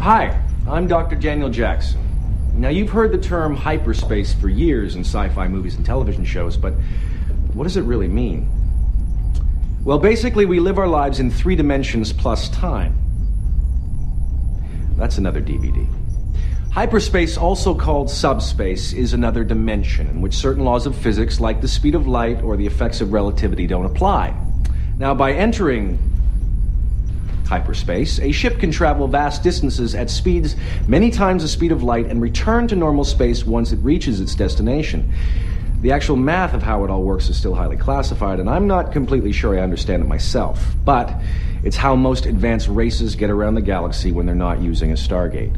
Hi, I'm Dr. Daniel Jackson. Now, you've heard the term hyperspace for years in sci fi movies and television shows, but what does it really mean? Well, basically, we live our lives in three dimensions plus time. That's another DVD. Hyperspace, also called subspace, is another dimension in which certain laws of physics, like the speed of light or the effects of relativity, don't apply. Now, by entering hyperspace, a ship can travel vast distances at speeds many times the speed of light and return to normal space once it reaches its destination. The actual math of how it all works is still highly classified, and I'm not completely sure I understand it myself. But it's how most advanced races get around the galaxy when they're not using a Stargate.